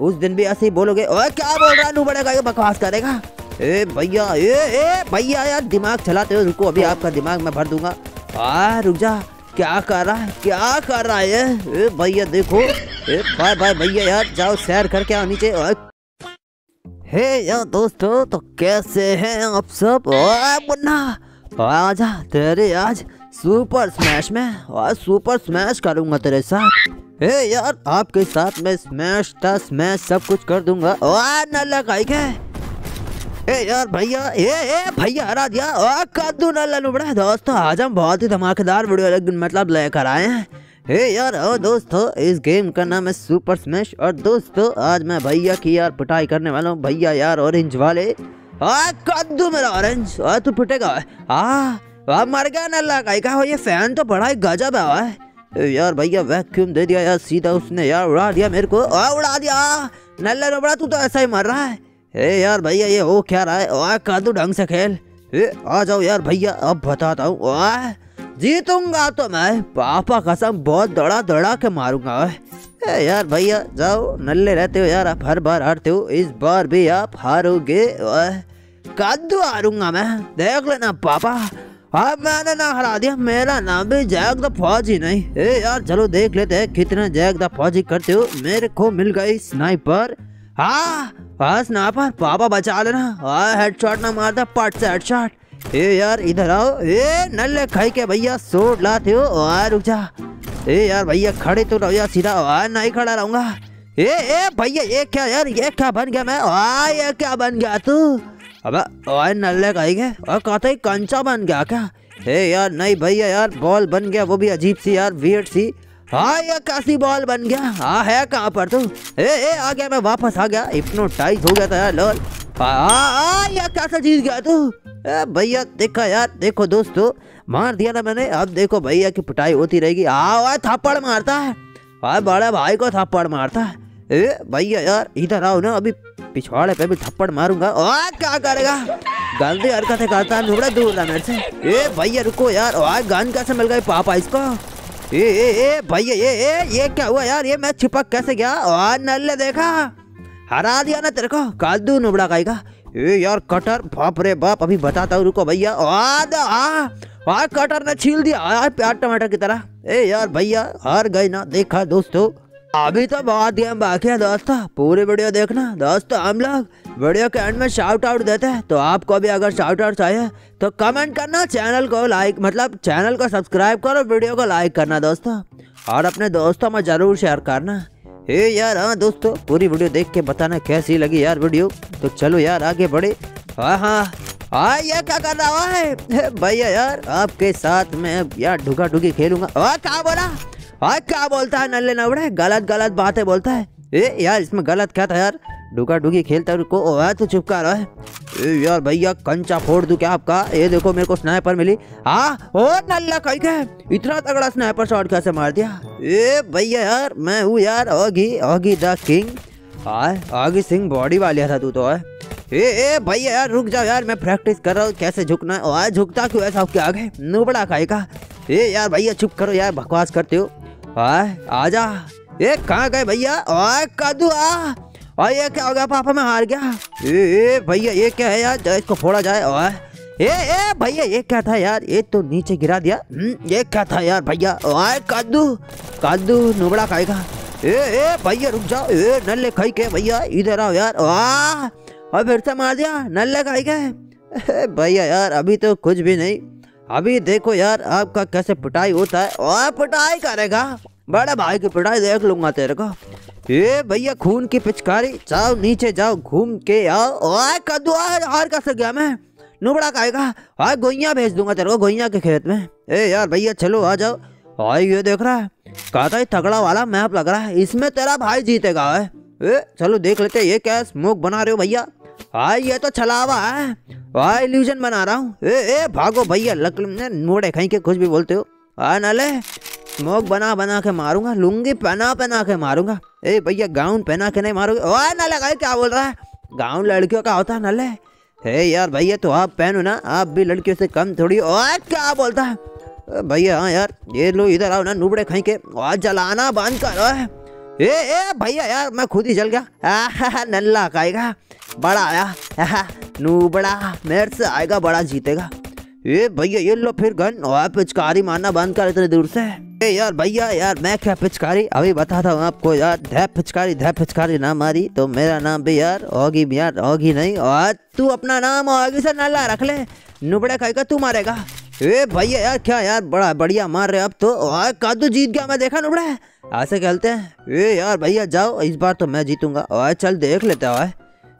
उस दिन भी ऐसे ही बोलोगे, ओए, क्या बोल रहा है? नुबड़े का ये बकवास करेगा? ए, भैया, ए ए, भैया, यार, दिमाग चलाते हो रुको, अभी आपका दिमाग मैं भर दूँगा। आ, रुक जा, क्या कर रहा है? क्या कर रहा है? ए, भैया, देखो, ए, बाय बाय, भैया, यार, जाओ सैर करके आओ नीचे हे, यार, दोस्तों तो कैसे हैं आप सब? ओए, मुन्ना, आजा, तेरे आज सुपर स्मैश में और सुपर स्मैश करूँगा तेरे साथ। हे यार, आपके साथ मैं स्मैश था स्मैश सब कुछ कर दूँगा। ओए नल्ला काई के ए यार भैया ए ए भैया, हरा दिया। ओ, कद्दू नल्ला लुबड़ा दोस्तों, आज हम बहुत ही धमाकेदार वीडियो मतलब लेकर आए हैं। हे यार, ओ, दोस्तों, इस गेम का नाम है सुपर स्मैश और दोस्तों, आज मैं भैया की यार पिटाई करने वाला हूँ। भैया यार ऑरेंज वाले। आ कद्दू मेरा ऑरेंज तू पिटेगा आ आ मर गया नल्ला का। ये फ़ैन तो बड़ा ही गजब है ए यार भैया वैक्यूम दे दिया यार, सीधा उसने यार उड़ा दिया मेरे को। आ, उड़ा दिया। नल्ला रोबड़ा तू तो ऐसा ही मर रहा है। ए, यार भैया, ये हो क्या रहा है? आ कद्दू ढंग से खेल। ए, आ जाओ यार भैया, अब बताता हूँ। जीतूँगा तो मैं। पापा कसम, बहुत दौड़ा दौड़ा के मारूँगा। ए, यार भैया, जाओ, नल्ले रहते हो यार, आप हर बार हारते हो। इस बार भी आप हारोगे। कद्दू हारूँगा मैं। देख लेना, पापा। अब मैंने ना हरा दिया, मेरा नाम भी जैक द फौजी नहीं। ए यार, चलो देख लेते हैं कितना जैक द फौजी करते हो। मेरे को मिल गई स्नाइपर। हाँ हाँ स्नाइपर, पापा बचा लेना। हाँ हेडशॉट ना मारता पट से हेडशॉट ए यार, इधर आओ। ए, नल्ले खाई के भैया सोट लाते हो। आ रुक जा। ए यार, भैया खड़े तो रहो यार सीधा। आ नहीं खड़ा रहूँगा। ए ए, भैया, ये क्या यार, ये क्या बन गया मैं? आ ये क्या बन गया तू? अबे, ओए नल्ले खाई के और कहते ही कंचा बन गया क्या? ए यार, नहीं भैया यार, बॉल बन गया, वो भी अजीब सी यार वियर्ड सी। हाँ ये कैसी बॉल बन गया? हाँ है कहाँ पर तू? ए ए, आ गया मैं, वापस आ गया। हिप्नोटाइज हो गया था यार लोल हाँ ये कैसे जीत गया तू? भैया, देखा यार, देखो दोस्तों, मार दिया ना मैंने, अब देखो भैया की पिटाई होती रहेगी। आ थप्पड़ मारता है। आ बड़े भाई को थप्पड़ मारता है। ए, भैया यार, इधर आओ ना, अभी पिछवाड़े पे भी थप्पड़ मारूँगा। आ, क्या करेगा? गलती हरकतें करता है नुबड़ा दूर रहा मेरे से। ए, भैया, रुको यार। आ गन कैसे मिल गई पापा, इसको। ए ए ए, भैया ये ए, ये क्या हुआ यार? ये मैं चिपक कैसे गया? आ, नल्ले देखा। हरा दिया ना तेरे को। कादू नुबड़ा खाएगा। ए, यार, कटर। बाप रे बाप, अभी बताता हूँ, रुको भैया। आ, द- आ आ, कटर ने छील दिया। आ प्याज टमाटर की तरह। ए, यार, भैया, हार गए ना। देखा, दोस्तों। अभी तो बहुत गेम बाकी है दोस्तों। पूरी वीडियो देखना। दोस्तों, हम लोग वीडियो के एंड में शाउट आउट देते हैं। तो आपको भी अगर शाउट आउट चाहिए तो कमेंट करना चैनल को लाइक मतलब चैनल को सब्सक्राइब करो, वीडियो को लाइक करना दोस्तों। और अपने दोस्तों में ज़रूर शेयर करना। ए यार हाँ दोस्तों, पूरी वीडियो देख के बताना कैसी लगी यार वीडियो। तो चलो यार, आगे बढ़े। हाँ हाँ। हाँ ये क्या कर रहा है? भैया यार, आपके साथ में यार ढुका ढुकी खेलूँगा। हाँ क्या बोला? हाँ क्या बोलता है नल्ले नवड़े? गलत गलत बातें बोलता है। ए, यार, इसमें गलत क्या था यार? डुका डुकी खेलता रुको। ओए तो चुप कर रहा है। ए, यार, भैया, कंचा फोड़ दूँ क्या आपका? ये देखो, मेरे को स्नाइपर मिली। हाँ ओ, नल्ला कहीं के इतना तगड़ा स्नाइपर शॉट कैसे मार दिया? ए, भैया, यार, मैं हूँ यार, ओगी ओगी द किंग। आए आगी सिंह, बॉडी वालिया था तू तो है। ए ए, भैया, यार, रुक जाओ यार, मैं प्रैक्टिस कर रहा हूँ, कैसे झुकना है? झुकता क्यों ऐसा के आगे? नुबड़ा खाएगा ए, यार, भैया, चुप करो यार, बकवास करते हो। आजा। ए कहाँ गए भैया? ओए कद्दू आ। और ये क्या हो गया? पापा मैं हार गया। ए ए भैया ये क्या है यार? इसको फोड़ा जाए ओए। ए ए भैया ये क्या था यार? ये तो नीचे गिरा दिया। हम्म, ये क्या था यार भैया? ओए कद्दू कद्दू नुबड़ा खाएगा। ए ए भैया रुक जाओ। ए नल्ले खाई के भैया इधर आओ यार। वाह और फिर से मार दिया नल्ले खाई के। भैया यार अभी तो कुछ भी नहीं। अभी देखो यार आपका कैसे पिटाई होता है? और पिटाई करेगा। बड़े भाई की पिटाई देख लूँगा तेरे को। ए भैया खून की पिचकारी। जाओ नीचे जाओ घूम के आओ। ओए कद्दू आ, हार कैसे गया मैं? नुबड़ा खाएगा। हाँ गोइया भेज दूँगा तेरे को गोइया के खेत में। ए यार भैया चलो आ जाओ। हाँ ये देख रहा है। कहता है तगड़ा वाला मैप लग रहा है। इसमें तेरा भाई जीतेगा ए चलो देख लेते ये क्या स्मोक बना रहे हो भैया? हाँ ये तो छलावा है। हाँ इल्यूजन बना रहा हूँ। ए ए, भागो भैया लकड़ी मोड़े कहीं के कुछ भी बोलते हो। हाँ नाले स्मोक बना बना के मारूँगा, लुंगी पहना पहना के मारूँगा। ए, भैया गाउन पहना के नहीं मारोगे? ओए नाले, भाई, क्या बोल रहा है? गाउन लड़कियों का होता है, नाले। हे, यार, भैया तो आप पहनो ना, आप भी लड़कियों से कम थोड़ी। ओए क्या बोलता है? भैया हाँ यार, ये लो, इधर आओ ना, नुबड़े खाई के। और जलाना बंद करो ए ए, भैया, यार, मैं खुद ही जल गया। नल्ला खाएगा, बड़ा आया। नूबड़ा मेरे से आएगा, बड़ा जीतेगा। ए भैया, ये लो फिर गन। और पिचकारी मारना बंद कर इतने दूर से। ए यार, भैया, यार, मैं क्या पिचकारी? अभी बताता हूँ आपको यार धै पिचकारी धै पिचकारी ना मारी तो मेरा नाम भी यार होगी यार होगी नहीं। और तू अपना नाम होगी से नल्ला रख ले। नुबड़े खाएगा, तू मारेगा। ए भैया, यार, क्या यार, बड़ा बढ़िया मार रहे अब तो। और कादू जीत गया, मैं देखा नुबड़ा। ऐसे खेलते हैं। ए यार, भैया, जाओ, इस बार तो मैं जीतूँगा। और चल देख लेते हैं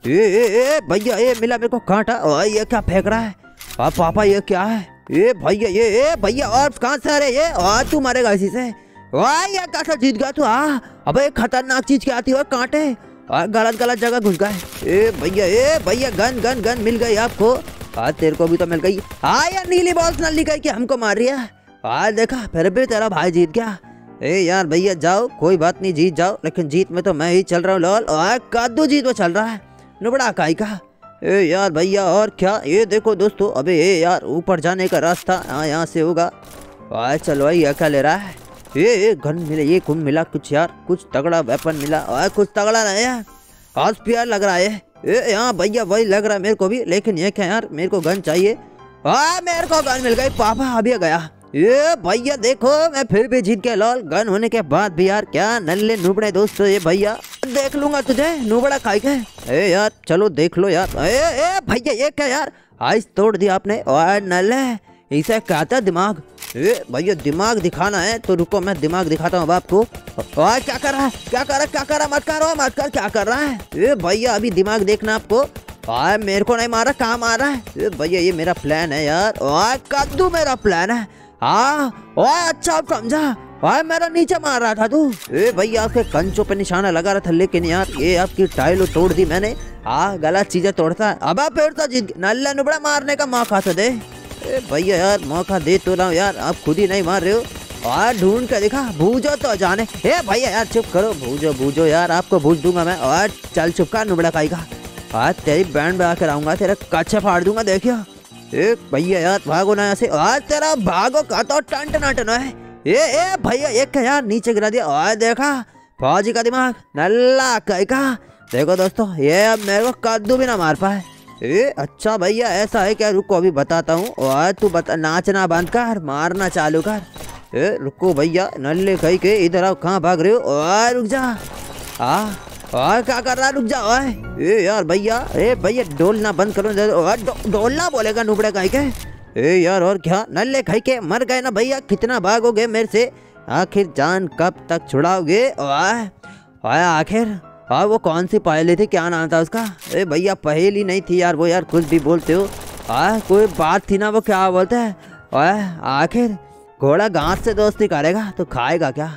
ए ए ए भैया ये मिला मेरे को कांटा। और ये क्या फेंक रहा है? आ, पापा ये क्या है? ए भैया ये ए भैया और कहाँ से आ रहे ये? और तू मारेगा इसी से। वाह ये कैसा जीत गया तू आ? अबे खतरनाक चीज़ क्या आती है कांटे? और गलत गलत जगह घुस गए। ए भैया ए भैया गन गन गन मिल गई आपको। आज तेरे को भी तो मिल गई। हाँ यार नीली बॉल्स नल्ली गई कि हमको मार रही है। आज देखा फिर भी तेरा भाई जीत गया। ए यार भैया जाओ कोई बात नहीं जीत जाओ लेकिन जीत में तो मैं ही चल रहा हूँ लॉल। और कद्दू जीत में चल रहा है। नुबड़ा काई का ए यार भैया, और क्या? ये देखो दोस्तों, अबे ए यार, ऊपर जाने का रास्ता हाँ यहाँ से होगा। आए चलो भाई क्या ले रहा है? ये गन मिला, ये कौन मिला कुछ यार, कुछ तगड़ा वेपन मिला और कुछ तगड़ा नहीं है। आज प्यार लग रहा है। ए, यहाँ भैया, वही लग रहा है मेरे को भी, लेकिन ये क्या यार, मेरे को गन चाहिए। हाँ मेरे को गन मिल गई, पापा, अभी गया। ये भैया देखो, मैं फिर भी जीत गया, लॉल। गन होने के बाद भी यार, क्या नल्ले नुबड़े दोस्तों, ये भैया। देख लूँगा तुझे, नुबड़ा खाई के। ए यार, चलो देख लो यार। ए ए, भैया, ये क्या यार? आइस तोड़ दिया आपने। और नल्ले इसे कहता दिमाग। ए, भैया, दिमाग दिखाना है तो रुको, मैं दिमाग दिखाता हूँ आपको। और क्या कर रहा है? क्या कर रहा है? क्या कर रहा है? मत करो, मत कर, क्या कर रहा है? ए, भैया, अभी दिमाग देखना आपको। और मेरे को नहीं मारा कहाँ मारा है। ए, भैया, ये मेरा प्लान है यार। कद्दू मेरा प्लान है। हाँ अच्छा अब समझा? ओए मेरा नीचे मार रहा था तू। ए भैया आपके कंचों पे निशाना लगा रहा था, लेकिन यार, ये आपकी टाइलो तोड़ दी मैंने। हाँ गलत चीज़ें तोड़ता। है अब आप तो नल्ला नुबड़ा मारने का मौका तो दे। भैया यार, मौका दे तो रहा हूँ यार, आप खुद ही नहीं मार रहे हो। और ढूंढ कर देखा, भूजो तो जाने। ए भैया यार, चुप करो, भूजो भूजो यार, आपको भूज दूँगा मैं। और चल चुप कर, नुबड़ा का। आज तेरी बैंड में आकर आऊँगा, तेरा कच्चे फाड़ दूँगा, देखियो। भैया यार, भागो ना ऐसे आज तेरा भागो का तो टंट नटन है। ए ए, भैया, एक यार नीचे गिरा दिया। और देखा, फौजी का दिमाग नल्ला कई का देखो दोस्तों, ये अब मेरे को कद्दू भी ना मार पाए। ए अच्छा भैया, ऐसा है क्या? रुको, अभी बताता हूँ। और तू बता, नाचना बंद कर, मारना चालू कर। ए, रुको भैया, नल्ले कई के, इधर आओ, कहाँ भाग रहे हो? और रुक जा। आ, और क्या कर रहा रुक जा, ओए। ए, यार भैया, ए, भैया, डोलना बंद करो। और डोलना बोलेगा नुबड़े कहीं के? ए यार, और क्या? नल्ले खाई के मर गए ना भैया? कितना भागोगे मेरे से? आखिर जान कब तक छुड़ाओगे? ओए आखिर? और वो कौन सी पहेली थी? क्या नाम था उसका? ए भैया, पहेली नहीं थी यार वो, यार कुछ भी बोलते हो। आ कोई बात थी ना वो, क्या बोलते हैं? आखिर? घोड़ा घास से दोस्ती करेगा तो खाएगा क्या?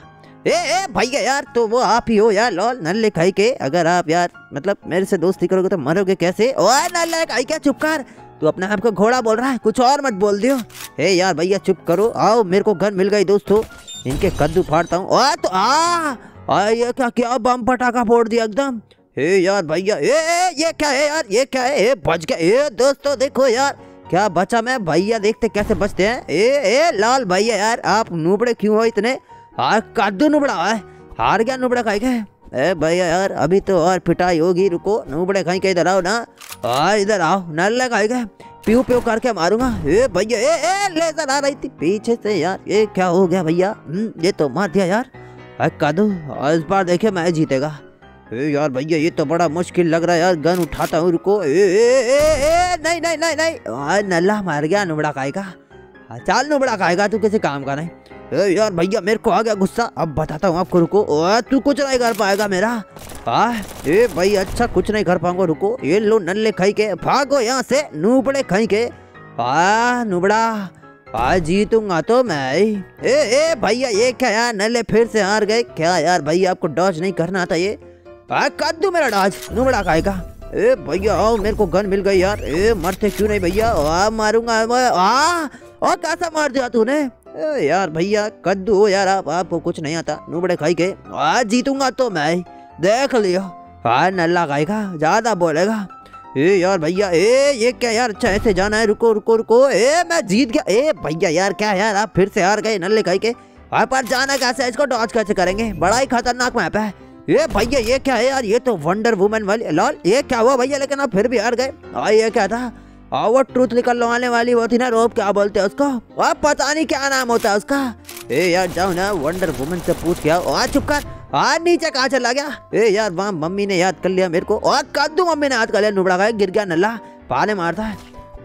ए ए भैया यार तो वो आप ही हो यार, लॉल, नल्ले खाई के। अगर आप यार मतलब मेरे से दोस्ती करोगे तो मरोगे कैसे? ओए, नल्ले खाई के, चुप कर। तू अपने आप को घोड़ा बोल रहा है? कुछ और मत बोल दियो। हे यार, भैया, चुप करो। आओ, मेरे को घर मिल गई दोस्तों। इनके कद्दू फाड़ता हूँ। ओए तो आ! आ, ये क्या क्या बम पटाखा फोड़ दिया एकदम? हे यार, भैया, ए ये क्या है यार? ये क्या है? ए बच गया। ए, दोस्तों, देखो यार, क्या बचा मैं? भैया, देखते कैसे बचते हैं। ए ए, लाल भैया यार, आप नुबड़े क्यों हो इतने? हाँ कद्दू नुबड़ा है। हार गया नुबड़ा के ए भैया यार अभी तो और पिटाई होगी रुको नुबड़े खाई के इधर आओ ना। हाँ इधर आओ नल्ले खाई के प्यू करके मारूँगा। ए भैया ए ए लेजर आ रही थी पीछे से यार ये क्या हो गया भैया? हम्म, ये तो मार दिया यार। कद्दू इस बार देखिए मैं जीतेगा। ए यार भैया ये तो बड़ा मुश्किल लग रहा है यार गन उठाता हूँ रुको। ए ए ए ए नहीं नहीं नहीं नहीं। नल्ला मार गया नुबड़ा खाएगा चल नुबड़ा खाएगा तू किसी काम का नहीं। यार भैया मेरे को आ गया गुस्सा। अब बताता हूँ आपको रुको। तू कुछ नहीं कर पाएगा मेरा। आ, ए भाई अच्छा कुछ नहीं कर पाऊँगा रुको। ये लो नल्ले खाई के भागो यहाँ से नूबड़े खाई के। आ नुबड़ा। आज जीतूँगा तो मैं ए ए भैया ये क्या यार नल्ले फिर से हार गए? क्या यार भैया आपको डॉज नहीं करना था ये? आ, कर दूँ मेरा डॉज नुबड़ा खाएगा। ए भैया आओ मेरे को गन मिल गई यार। ए मरते क्यों नहीं भैया? मारूँगा आ मारूँगा आ और कैसा मार दिया तूने? यार भैया, कद्दू हो यार, आप आपको कुछ नहीं आता। नुबड़े खाई के। आज जीतूँगा तो मैं। देख लियो। हाँ नल्ला खाएगा ज़्यादा बोलेगा। ए यार भैया, ए, ये क्या यार? अच्छा ऐसे जाना है। रुको रुको रुको। ए, मैं जीत गया। ए भैया यार, क्या यार? आप फिर से हार गए नल्ले खाई के। वहाँ पर जाना कैसे? है? इसको डॉज कैसे करेंगे? बड़ा ही खतरनाक मैप है। ये भैया, ये क्या है यार? ये तो वंडर वुमन वाली लॉल ये क्या हुआ भैया? लेकिन आप फिर भी हार गए। और ये क्या था? और वो ट्रूथ निकलवाने वाली वो थी ना रोब क्या बोलते हैं उसको? और पता नहीं क्या नाम होता है उसका। ए यार जाओ ना वंडर वुमन से पूछ के आओ। चुप कर। आज नीचे कहाँ चला गया? ए यार वहाँ मम्मी ने याद कर लिया मेरे को। और कद्दू मम्मी ने याद कर लिया नुबड़ा गया गिर गया नल्ला। पाले मारता है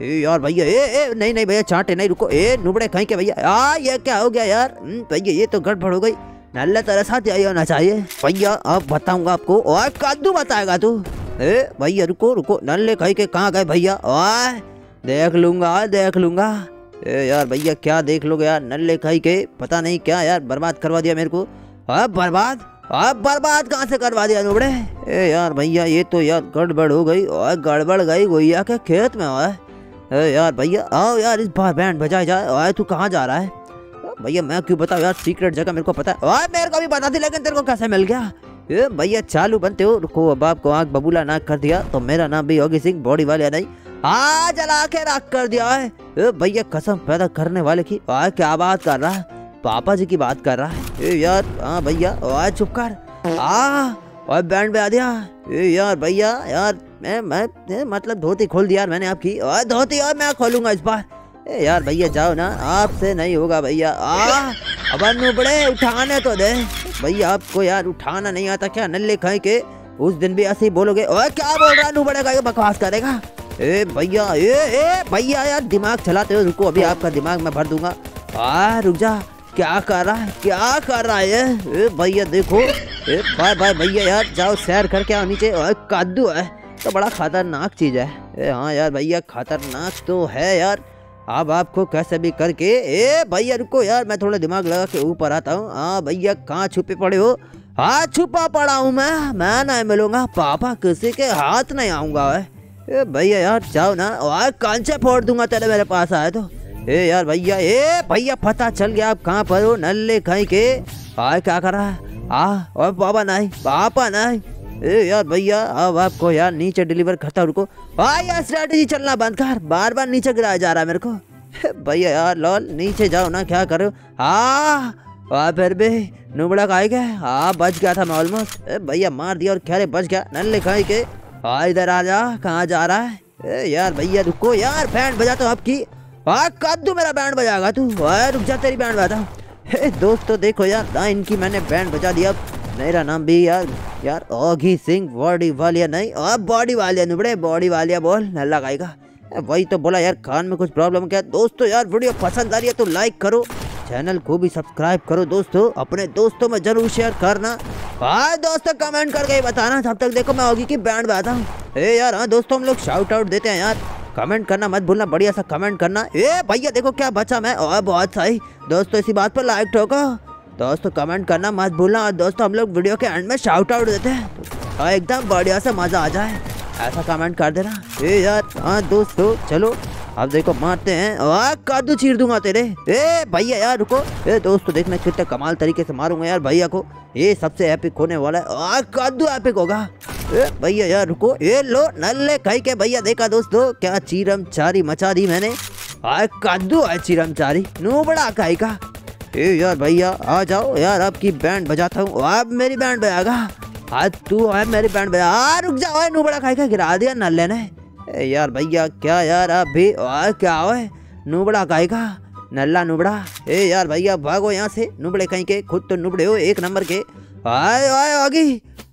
ए यार भैया ए ए नहीं नहीं भैया चाटे नहीं रुको। ए नुबड़े कहीं के भैया? आ ये क्या हो गया यार? हम्म, भैया ये तो गड़बड़ हो गई। नल्ला तेरे साथ यही होना चाहिए। भैया अब बताऊँगा आपको। और कद्दू बताएगा तू। भैया, रुको रुको। नल्ले कहीं के कहाँ गए भैया? ओए, देख लूँगा देख लूँगा। ए, यार, भैया, क्या देख लोगे यार? नल्ले खाई के, पता नहीं क्या यार, बर्बाद करवा दिया मेरे को। अब बर्बाद? अब बर्बाद कहाँ से करवा दिया नुबड़े ए, यार, भैया, ये तो यार गड़बड़ हो गई। और गड़बड़ गई गोइया के खेत में, ओए। ए, यार, भैया, आओ यार, इस बार बैंड बजाए जाए आए तू कहाँ जा रहा है? भैया, मैं क्यों बताऊँ यार, सीक्रेट जगह मेरे को पता है। मेरे को भी पता थी, लेकिन तेरे को कैसे मिल गया? ए, भैया, चालू बनते हो, रुको, अब आपको आँख बबूला नाक कर दिया तो मेरा नाम भी योगी सिंह, बॉडी वाले, नहीं? आ जला के रख कर दिया है। भैया, कसम पैदा करने वाले की, आ, क्या बात कर रहा है? पापा जी की बात कर रहा है। ए, यार हाँ भैया आ, चुप कर। आ, और बैंड आ दिया। ए, यार, भैया, यार, मैं मैं मतलब धोती खोल दिया यार मैंने आपकी। धोती और मैं खोलूँगा इस बार। ए, यार, भैया, जाओ ना, आपसे नहीं होगा, भैया। आ, अब नुबड़े उठाने तो दे। भैया आपको यार उठाना नहीं आता क्या? नल्ले खाए के उस दिन भी ऐसे ही बोलोगे, ओए, क्या बोल रहा नू नुबड़े का ये बकवास करेगा? ए भैया, ए ए भैया, यार दिमाग चलाते हो रुको, अभी आपका दिमाग मैं भर दूँगा। आ, रुक जा, क्या कर रहा है? क्या कर रहा है भैया, देखो, ए, बाय बाय, भैया, यार जाओ सैर करके आओ नीचे। ओए कद्दू है तो बड़ा खतरनाक चीज़ है। ए हाँ यार भैया, खतरनाक तो है यार अब आपको कैसे भी करके, ए भैया, रुको यार, मैं थोड़ा दिमाग लगा के ऊपर आता हूँ। हाँ भैया, कहाँ छुपे पड़े हो? हाँ छुपा पड़ा हूँ मैं। मैं नहीं मिलूँगा। पापा किसी के हाथ नहीं आऊँगा ए भैया यार, जाओ ना। और कांचे फोड़ दूँगा तेरे मेरे पास आए तो। ए यार भैया, ए भैया, पता चल गया आप कहाँ पर हो, नल्ले कहीं के। आए क्या कर है? आ और पापा नहीं पापा नहीं। ए, यार भैया, अब आपको यार नीचे डिलीवर करता रुको। भाई, यार स्ट्रेटेजी चलना बंद कर। बार बार नीचे गिराया जा रहा है मेरे को। भैया, यार लॉल नीचे जाओ ना, क्या करो हाँ? फिर भी नुबड़ा खाए गए हाँ बच गया था मैं ऑलमोस्ट भैया, मार दिया और क्या रे, बच गया। नल्ले खाए के। हाँ इधर आ जा, कहाँ जा रहा है? ए, यार भैया, रुको यार बैंड बजा तो आपकी। हाँ कद्दू मेरा बैंड बजाएगा तू। रुक जा, तेरी बैंड बजा हे। दोस्तों देखो यार, ना इनकी मैंने बैंड बजा दिया मेरा नाम भी यार यार ओगी सिंह, बॉडी वालिया नहीं अब बॉडी वालिया नुबड़े बॉडी वालिया बोल, नल्ला गाएगा वही तो बोला यार, कान में कुछ प्रॉब्लम क्या? दोस्तों यार वीडियो पसंद आ रही है तो लाइक करो चैनल को भी सब्सक्राइब करो दोस्तों, अपने दोस्तों में ज़रूर शेयर करना। हाँ दोस्तों कमेंट करके बताना, जब तक देखो मैं होगी की बैंड बजाता हूँ। ए यार हाँ दोस्तों, हम लोग शाउट आउट देते हैं यार। कमेंट करना मत भूलना, बढ़िया सा कमेंट करना। ए भैया, देखो क्या बचा मैं और बहुत सही। दोस्तों, इसी बात पर लाइक ठोको। दोस्तों कमेंट करना मत भूलना और दोस्तों, हम लोग वीडियो के एंड में शाउट आउट देते हैं। और एकदम बढ़िया से मज़ा आ जाए। ऐसा कमेंट कर देना। ए यार हाँ दोस्तों चलो। अब देखो, मारते हैं। कद्दू चीर दूँगा तेरे। ए, भैया यार, रुको। ए, दोस्तों, देखना कितने कमाल तरीके से मारूँगा यार भैया को। ये सबसे एपिक होने वाला है। और कद्दू एपिक होगा। ए, भैया यार, रुको। ए, लो, नल्ले कहीं के भैया, देखा दोस्तों, क्या चीरम चारी मचा दी मैंने। आ कद्दू है चीरम चारी। नू बड़ा कहीं का। ए यार भैया आ जाओ यार आपकी बैंड बजाता हूँ। आप मेरी बैंड बजाएगा। आज तू है मेरी बैंड बजा। आ रुक जाओ नू बड़ा खाई का गिरा दिया नल्ले ने। ए यार भैया क्या यार आप भी आ, क्या हो नुबड़ा काहे का नल्ला नुबड़ा। ए यार भैया भागो यहाँ से। नुबड़े कहीं के खुद तो नुबड़े हो एक नंबर के। आए आए आगे।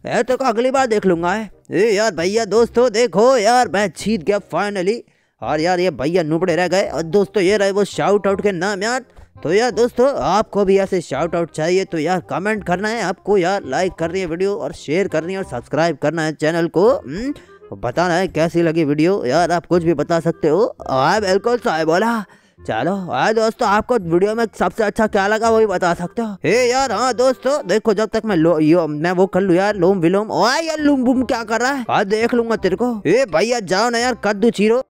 ए तो अगली बार देख लूँगा है ए यार भैया दोस्तों देखो यार मैं जीत गया फाइनली और यार ये भैया नुबड़े रह गए। और दोस्तों ये रहे वो शाउट आउट के नाम यार। तो यार दोस्तों, आपको भी ऐसे शाउट आउट चाहिए तो यार कमेंट करना है, आपको यार लाइक करनी है वीडियो और शेयर करनी है और सब्सक्राइब करना है चैनल को। हुँ? बताना है कैसी लगी वीडियो यार आप कुछ भी बता सकते हो। आए बिल्कुल सही बोला। चलो हाँ दोस्तों, आपको वीडियो में सबसे अच्छा क्या लगा वही बता सकते हो। हे यार हाँ दोस्तों, देखो जब तक मैं लो, यो, मैं वो कर लू यार, लोम विलोम। यार लूम बुम क्या कर रहा है? हाँ देख लूँगा तेरे को। ए भैया, जाओ ना यार, कद्दू चीरो।